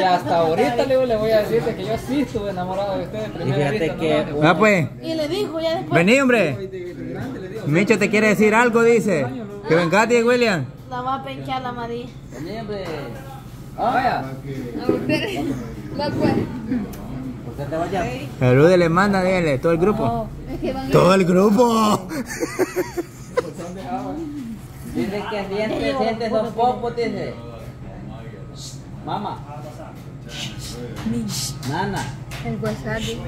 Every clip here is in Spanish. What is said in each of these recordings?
Y hasta ahorita le, le voy a decir de que yo sí estuve enamorado de usted de Y primera fíjate vista. que... ¿no? Ah, pues. Y le dijo ya después. Vení, hombre. Micho te quiere decir algo, dice. Que vengate, William. La va a penchar la María. Vení, hombre. Vaya. Va pues. ¿Por qué te vayas? Salude, le manda, dile, todo el grupo. Es que van Todo el grupo. Dice que siente, siente esos popos, dice. Mamá. Nana. el wasabi.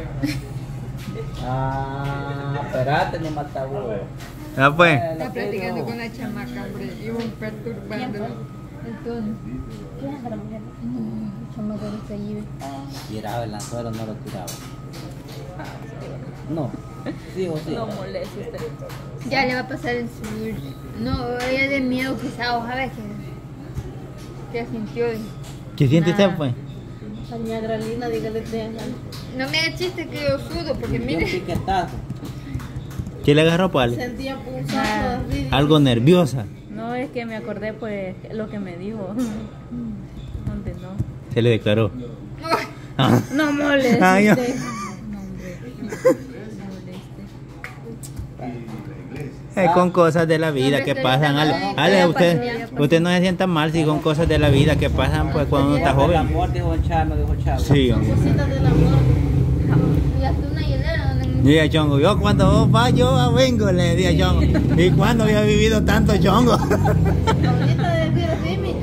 Ah, espérate, ni matabú. Ah, pues. Está platicando con la chamaca, hombre. Y un perturbando el tono. ¿Quién es la mujer? No, el chamaco no está allí. Tiraba el anzuelo, no lo tiraba. No. Sí o sí. No moleste usted. Ya le va a pasar en su. No, ella de miedo quizá, ojalá que. Que sintió. ¿Qué siente usted, pues? Doña dígale No me haga chiste que yo sudo, porque mire. piquetazo. ¿Qué le agarró, Pali? Sentía punzadas así. Algo nerviosa. No, es que me acordé pues lo que me dijo. Donde no. Se le declaró. Ah. No yo- No, hombre. No moleste. Eh, con cosas de la vida que pasan. Ale, Ale, usted, usted no se sienta mal si con cosas de la vida que pasan pues cuando uno está El joven. amor, dijo el Chano, dijo Chavo. Sí. Diga Chongo, yo cuando vos vas, yo vengo, le decía Chongo. ¿Y cuándo había vivido tanto Chongo? Ahorita de decir así, mi.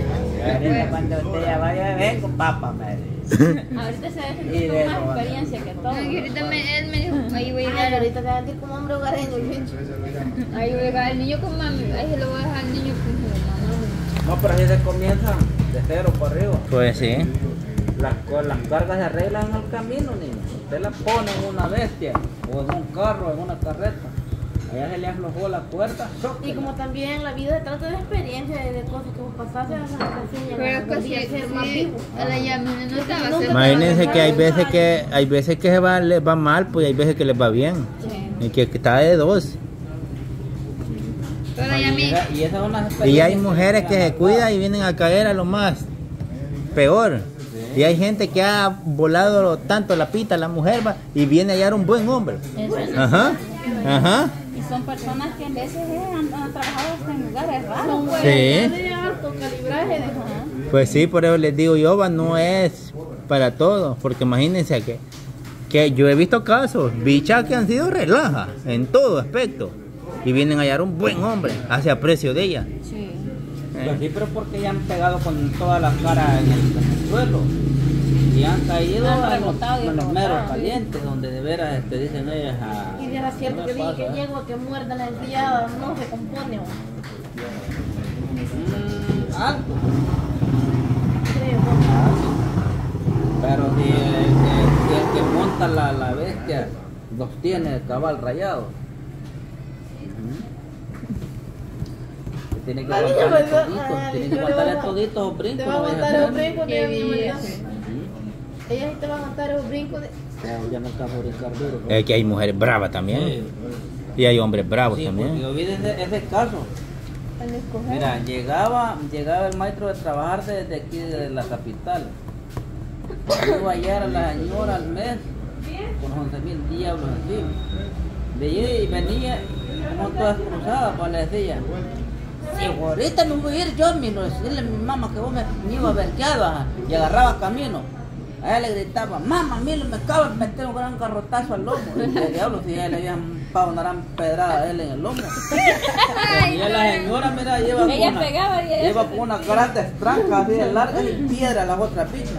Ahorita Cuando usted ya vaya, vengo, papá, me dice. Ahorita se ve con más experiencia que todo. Ahorita me, él me dijo, ahí voy a llegar. ahorita te vas a sentir como hombre hogareño. Ahí voy a dejar al niño con mami. Ahí se lo voy a dejar al niño con su mamá. No, pero así se comienza de cero por arriba. Pues sí. Las, las cargas se arreglan en el camino, niño. Usted la pone en una bestia, o en un carro, en una carreta. Allá se le aflojó la puerta. Y como también la vida se trata de experiencia, de de cosas que vos pasaste, Pero ser más sí, vivo. a la llama no estaba Nunca- Imagínense que hay veces que hay veces que se va, les va mal, pues hay veces que les va bien. Y que, que está de dos. Pero y, me. esa- y esas son las Y hay experiencias mujeres que se cuidan y vienen a caer a lo más peor. Y hay gente que ha volado tanto la pita a la mujer va, y viene a hallar un buen hombre. Ajá. Son personas que a veces eh, han, han trabajado hasta en lugares raros. Pues. Sí. de alto calibraje, de Pues sí, por eso les digo yo, va, no es para todo, porque imagínense que, que yo he visto casos, bichas que han sido relajas en todo aspecto y vienen a hallar un buen hombre, hace aprecio de ella. Sí. Pues sí, pero porque ya han pegado con toda la cara en el, en el suelo. Y han caído Han en los, rebotado en los meros calientes, donde de veras este, dicen ellas. ah, Y era cierto no que dije que ¿eh? llego a que muerda la encillada, no se compone, o Mm, algo. creo. Pero si el, el que monta la, la bestia los tiene el cabal rayado. Tiene que me- toditos, tiene que yo le aguantarle voy a- toditos los Te va a aguantar el sí te va a aguantar el brinco de. A duro. Es que hay mujeres bravas también y hay hombres bravos Sí, también. yo vi ese, ese caso. Mira, llegaba, llegaba el maestro de trabajar desde aquí, de la capital. Iba a hallar a la señora al mes con 11 mil diablos encima. Veía y venía como todas cruzadas, pues le decía. Si ahorita no voy a ir yo, mi no decirle a mi mamá que vos me, me iba verqueado ajá", y agarraba camino. A él le gritaba, mamá, mire, me acabo de meter un gran garrotazo al lomo. Y el diablo, si ya le habían pagado una gran pedrada a él en el lomo. y la señora, mira, lleva con una, pegaba y ella lleva con una grande tranca así de larga y piedra las otras pichas.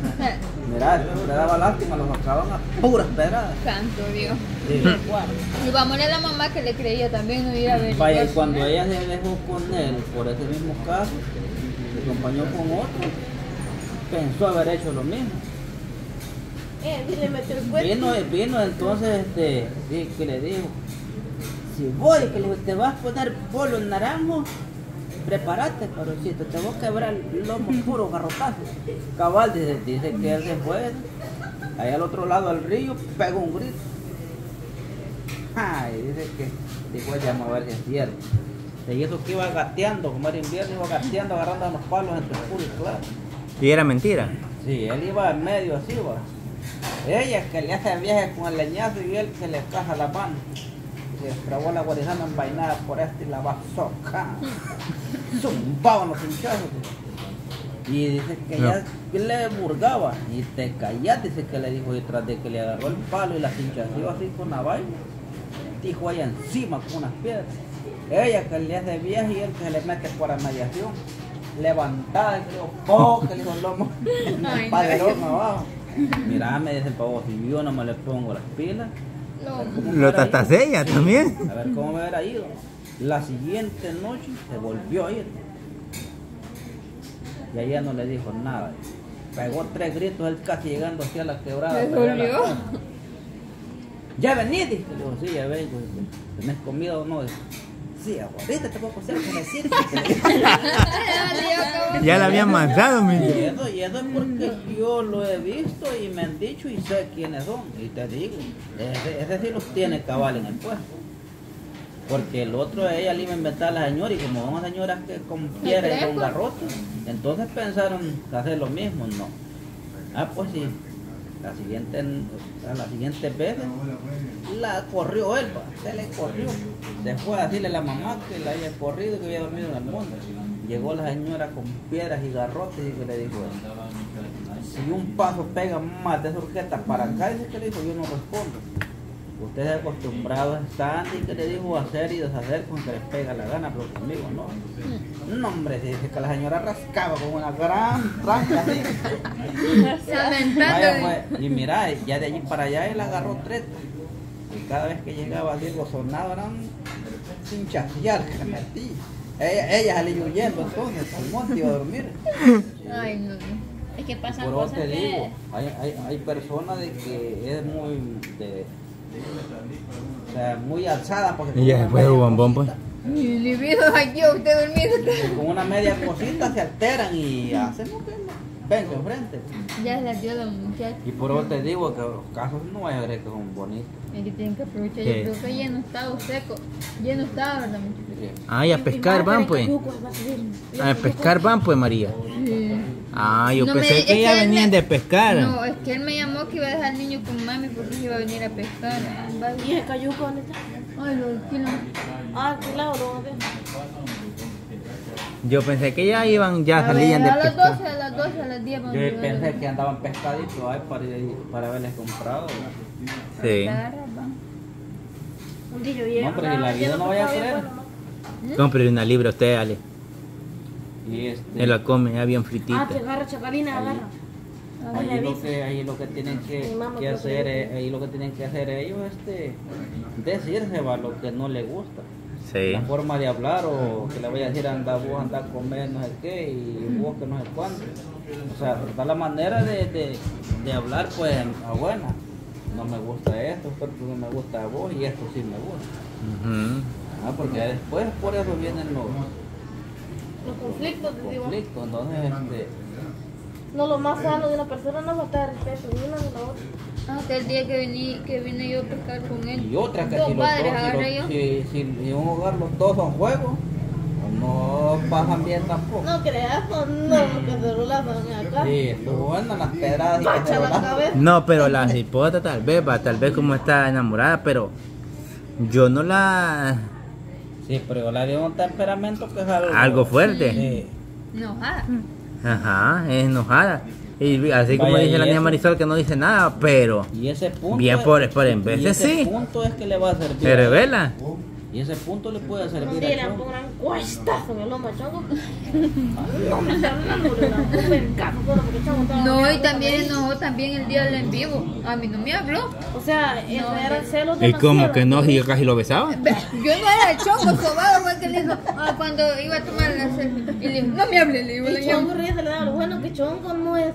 Mira, le daba lástima, los acaban a puras pedradas. Santo Dios. Sí. Y vamos a la mamá que le creía también no ir a ver. Vaya, y cuando ella se dejó con él por ese mismo caso, se acompañó con otro, pensó haber hecho lo mismo. Eh, le metió el cuerpo. Vino, vino entonces, este, que le dijo, si voy, que le dijo, te vas a poner polo en naranjo, prepárate, pero si te, voy a quebrar el lomo puro garrotazo. Cabal dice, dice que él se fue, allá al otro lado del río, pegó un grito. Ay, dice que, dijo vamos a ver si es cierto. Y eso que iba gateando, como era invierno, iba gateando, agarrando los palos entre oscuro y claro. Y era mentira. Sí, él iba en medio así, va. Ella que le hace viaje con el leñazo y él que le caja la mano. Se trabó la guarizana envainada por este y la va a. Zumbaban los hinchazos. Y dice que No. ya le burgaba. Y te callas, dice que le dijo. Y tras de que le agarró el palo y la hinchació así con la vaina, dijo allá encima con unas piedras. Ella que le hace viaje y él que se le mete por la mediación. Levantada, y que le dijo, ¡po! que le dijo el lomo el paderón abajo. Mira, me dice el pavo, si yo no me le pongo las pilas, a ver cómo me Lo hubiera ido. tatas ella también. A ver cómo me hubiera ido. La siguiente noche se volvió a ir. Y a ella no le dijo nada. Pegó tres gritos, él casi llegando hacia la quebrada. ¿Se volvió? Ya venís, dice. Le digo, sí, ya vengo. ¿Tenés comida o no? Sí. Ya la habían mandado, mi. Y eso, y eso es porque yo lo he visto y me han dicho y sé quiénes son. Y te digo, ese, ese sí los tiene cabal en el puesto. Porque el otro, ella le iba a inventar a la señora y como son señoras que con piedra y con garrote, entonces pensaron hacer lo mismo, no. Ah, pues sí. La siguiente, la siguiente vez la corrió él, se le corrió. Se fue a decirle a la mamá que la había corrido que había dormido en el monte. Llegó la señora con piedras y garrotes y que le dijo, si un paso pega más de surqueta para acá, dice que le dijo, yo no respondo. Ustedes acostumbrados están y que le dijo hacer y deshacer con que les pega la gana, pero conmigo no. No, hombre, dice que la señora rascaba con una gran tranca así. Vaya, pues, y mira, ya de allí para allá él agarró treta. Y cada vez que llegaba Diego sonaba eran sin chasear que le metí. Ella, ella salía huyendo entonces al monte iba a dormir. Ay, no. Es que pasan cosas te digo, hay, hay, hay personas de que es muy de, o sea, muy alzada porque Y ya con una después media hubo bombón, pues. ni vino aquí usted dormido. con una media cosita se alteran y hacen lo que no. Ven de frente. Ya la dio la muchacha. Y por eso te digo que los casos no es que son bonitos. Es que tienen que aprovechar. Sí. Yo creo que lleno estaba seco. Lleno estaba, ¿verdad, muchacha? Ay, a pescar van, pues. A pescar van, pues, María. Sí. Ah, yo No pensé que ya venían me- de pescar. No, es que él me llamó que iba a dejar al niño con mami porque iba a venir a pescar. ¿Y el cayuco dónde está? Ay, lo alquilan. Ah, ¿qué lado lo van a hacer? Yo pensé que ya iban, ya A salían ver, de a las pescar. 12, a las 12, a las 10 vamos a Yo pensé que andaban pescaditos ay, para, para haberles comprado. Sí. No, pero si la vida no vaya a creer. Compre una libra usted, Ale. Y este, Él la come, ya bien Ah, fritita. te agarra, chacalina, agarra. ahí lo que ahí lo que tienen que, que hacer que- es- ahí lo que tienen que hacer ellos este decirse va lo que no le gusta Sí. la forma de hablar o que le vaya a decir anda vos anda a comer no sé qué y vos que no sé cuánto o sea tratar la manera de, de, de hablar pues a buena no me gusta esto esto no me gusta a vos y esto sí me gusta ah, porque después por eso vienen los Los conflictos, digo. conflictos entonces este No, lo más sano de una persona no falta de respeto ni una ni la otra. Hasta el día que vine, que vine yo a pescar con él. Y otra que si los padres dos, si, agarré los- yo. si, si en un hogar los dos son juegos, no pasan bien tampoco. No creas, no, no, porque se rolazan acá. Sí, estuvo buena las pedradas y que se Pacha la. No, pero la hipota tal vez, va, tal vez como está enamorada, pero yo no la... Sí, pero yo le dio un temperamento que es algo... Algo fuerte. Sí. Enojada. Ajá, es enojada. Y así como Vaya, dice la niña. Marisol que no dice nada, pero Y ese punto... Bien es- por- por en veces ese sí. punto es que le va a servir. se revela. Y ese punto le puede servir día le a dan Chon. un gran cuestazo en el lomo a Chongo. No me porque No, y también enojó también el día del en vivo. A mí no me habló. O sea, No, era celos de Y como que no, si yo casi lo besaba. Yo no era el chongo sobado, fue el que le dijo, ah, cuando iba a tomar la selfie. Y le dijo, no me hable, le digo, Y Chongo ríe, se le da lo bueno que Chongo no es.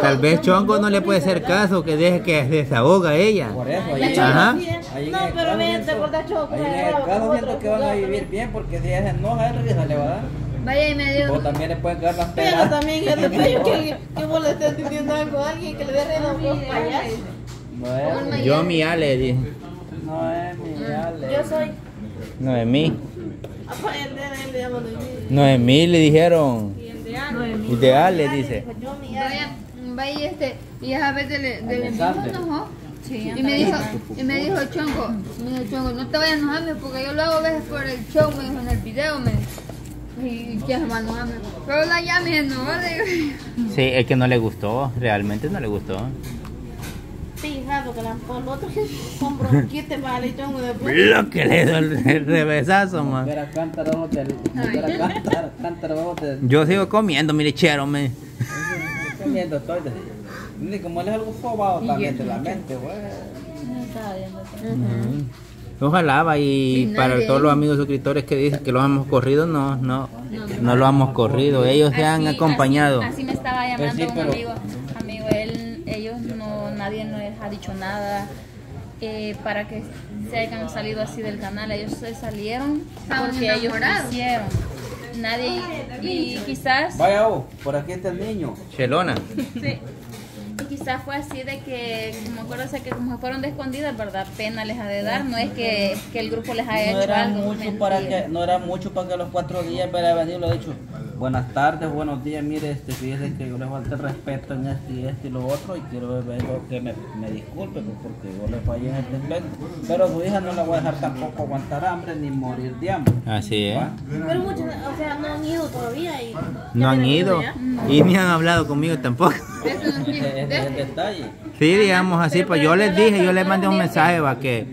Tal vez Chongo no le puede hacer caso, que deje que se desahoga ella. Por eso, La ahí, Chongo Ajá. ahí No, pero bien, te acordás, Chongo. en el caso siento que van a vivir bien porque si ella se enoja, el risa le va a dar. vaya y me dijo, O también le pueden caer las Pero pelas. también es de que, que vos le estés diciendo algo a alguien que le dé reino a vos payaso. No es, Yo mi Ale, dije. no es mi Ale. Yo soy. No es mí. Apa, el de él le llaman de mí. No es mí, le dijeron. Ideal, le dice. Yo, mi Vaya, vaya este, y esa vez de, de, enojó. Sí, Y me dijo, y me dijo Chongo, me dijo Chongo, no te vayas a enojarme porque yo lo hago a veces por el show, me dijo en el video, me. Y que se va a enojarme. Pero la ya me enojó, le digo. Sí, es que no le gustó, realmente no le gustó. Lo otro que. Lo le dio el, revesazo, man. Cántaro cántaro, Yo sigo comiendo, mi lechero, me. Comiendo, estoy de- Ni como él es algo sobado también de la mente, güey. Ojalá va y para todos los amigos suscriptores que dicen que los hemos corrido, no, no, no lo hemos corrido. Ellos se han acompañado. Así, así me estaba llamando Pues sí, un amigo. Amigo, él, ellos no, nadie les ha dicho nada eh, para que se hayan salido así del canal. Ellos se salieron Estaban porque ellos quisieron. Nadie, y quizás, Vaya, oh, por aquí está el niño. Chelona. sí, y quizás fue así de que, como acuérdense que como fueron de escondidas, ¿verdad? Pena les ha de dar. No es que, que el grupo les haya No hecho era algo. mucho mentira. para que no era mucho para que los cuatro días hubiera venido lo he dicho buenas tardes buenos días mire este fíjese que yo le falté el respeto en este y este y lo otro y quiero ver que me, me disculpe pues, porque yo le fallé en este aspecto pero a su hija no la voy a dejar tampoco aguantar hambre ni morir de hambre Así es. ¿va? Pero muchos, o sea, no han ido todavía y... No han ido y ni han hablado conmigo tampoco. Ese es el detalle Sí, digamos así, pues yo les dije, yo les mandé un mensaje va que,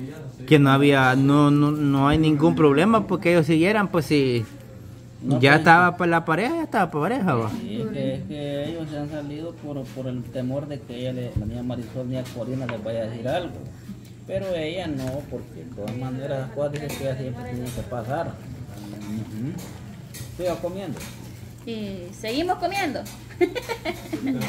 que no había, no, no, no hay ningún problema porque ellos siguieran, pues si No, ya pues, estaba para la pareja, ya estaba para pareja, va. Sí, es que, es que ellos se han salido por, por el temor de que ella, le, la niña Marisol ni a Corina les vaya a decir algo. Pero ella no, porque de todas maneras las cosas dicen que ella siempre tienen que pasar. Siga comiendo. Y seguimos comiendo.